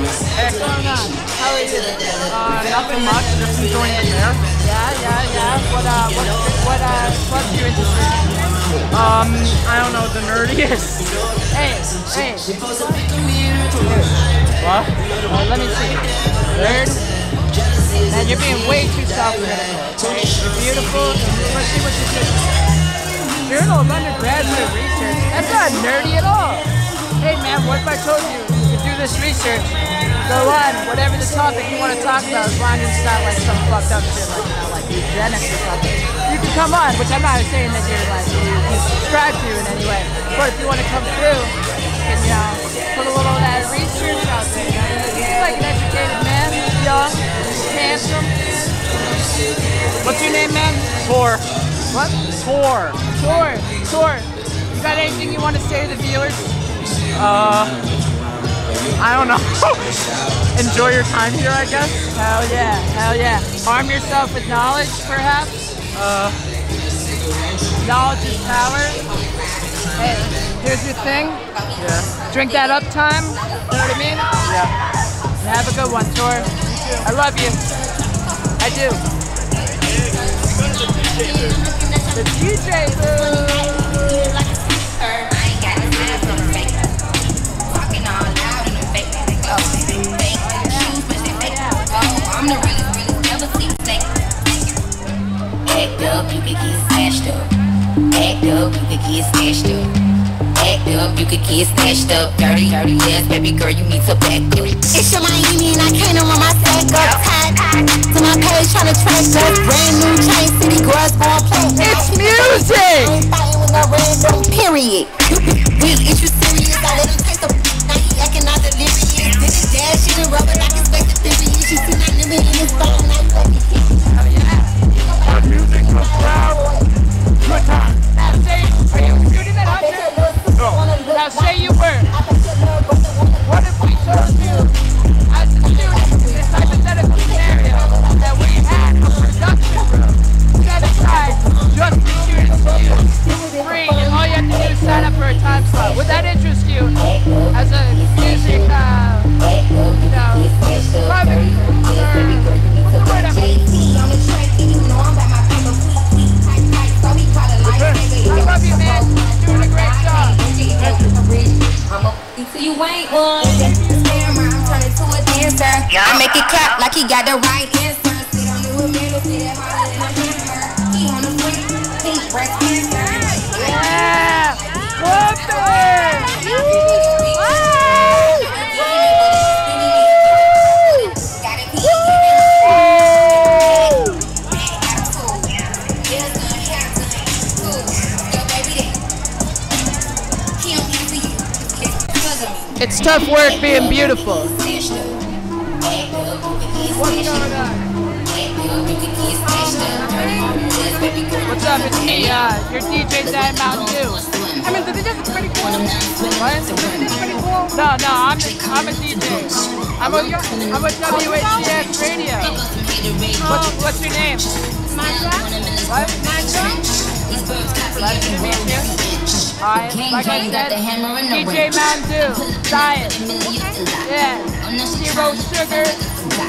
What's going on? How are you? Uh, nothing much, just enjoying the fair. Yeah, yeah, yeah. What uh, what what uh, what's your interested? Um, I don't know, the nerdiest. Hey, hey. What? Uh, let me see. Nerd. Man, you're being way too self-critical. You're beautiful. Let's see what you do. Journal of undergraduate research. That's not nerdy at all. Hey man, what if I told you you do this research? Go on, whatever the topic you want to talk about, as long as it's not like some fucked up shit like you know, like eugenics or something. You can come on, which I'm not saying that you're like you, you subscribe to in any way. But if you want to come through, you can you know, put a little of that research out there. You know? Like an educated man, young, handsome. What's your name, man? Tour. What? Tour. Tor, Tor, you got anything you want to say to the viewers? Uh, I don't know. Enjoy your time here, I guess. Hell yeah, hell yeah. Arm yourself with knowledge, perhaps? Uh, Knowledge is power. Hey, here's your thing. yeah. Drink that up time. You know what I mean? Yeah. Have a good one, Tor. I love you. I do. The DJ boo. Act up, you could get smashed up. Act up, you could get smashed up. Dirty, dirty ass, baby girl, you need to back up. It's your Miami and I can't run my sack up tight. To my page trying to track us. Brand new chain city girls going play. It's music! I ain't fighting with no random period. We is you serious? I let him taste the now he acting all delirious. Did it dash, she done rubber like it's fake serious. She seen that limit in his phone, now you let me see. Now say, you? Now say you were. What if we told you, Ain't one. I'm turning to a dancer. I make it clap like he got the right answer. Sit on the women, don't see that harder than a hammer. He on the he breast It's tough work being beautiful. What's up? It's me, uh, your DJ Dad Mountain Dew. I mean, the DJ is pretty cool. What? The DJ pretty cool. No, no, I'm I'm a DJ. I'm a I'm a WHCS radio. What's what's your name? Masha? What? To meet you. Alright, like I said, DJ Mountain Dew, diet. Yeah, zero sugar.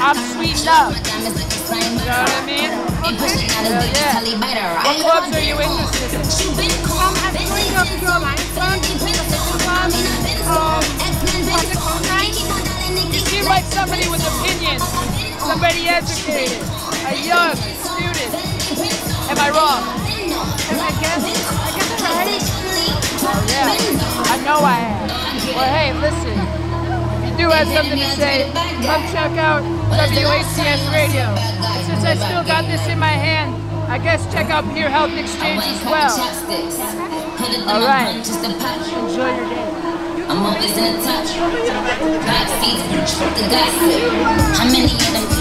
I'm sweetened up. You know what I mean? Hell yeah. What clubs are you interested in? Um, I'm going up to a line club. Classical night. You seem like somebody with opinions, somebody educated, a young student. Am I wrong? Know I am. Well, hey, listen. If you do have something to say, come check out WHCS Radio. And since I still got this in my hand, I guess check out Peer Health Exchange as well. All right. Enjoy your day. I'm always in touch. Backseat, the gossip. How many of them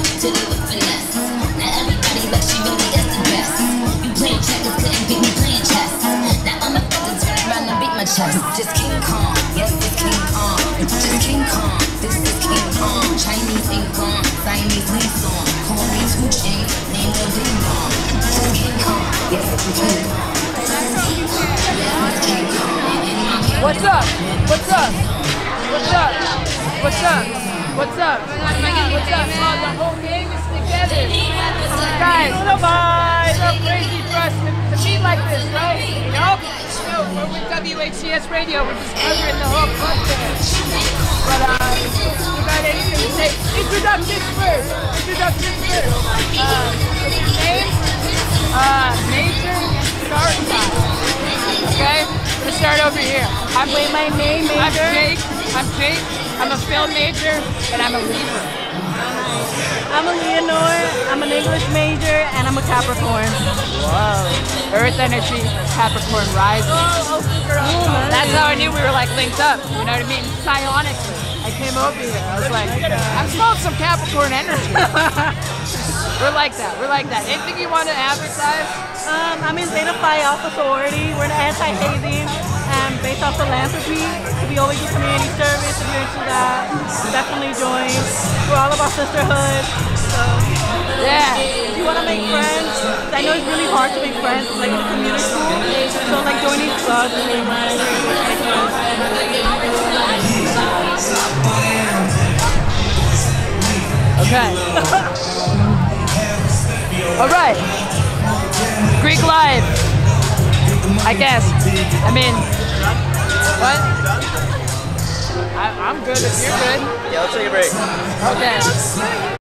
What's up? What's up? What's up? What's up? What's up? What's up? Oh, the whole gang is together. Guys, so bye. So crazy for us to, meet like this, right? You know? So we're with WHCS Radio. We're just covering the whole there. But uh, you got anything to say? Introductions first. Introductions first. Uh, what's your name? Uh, start over here. I'm Wait, my name, I'm Jake. I'm Jake. I'm a film major, and I'm a Libra. I'm a Leonore. I'm an English major, and I'm a Capricorn. Whoa. Earth energy, Capricorn rising. Oh, awesome. That's how I knew we were like linked up. You know what I mean? Psionically. I came over here. I was like, I'm smelling some Capricorn energy. we're like that. We're like that. Anything you want to advertise? Um, I'm in Zeta Phi Alpha sorority. We're an anti-hazing, based off philanthropy, we always do community service. If you're into that, definitely join. We're all about sisterhood. So Yeah. if you want to make friends, I know it's really hard to make friends, like in community school. So like joining clubs and make friends. Okay. All right. Greek life. I guess. I mean, what? I, I'm good if you're good. Yeah, let's take a break. Okay.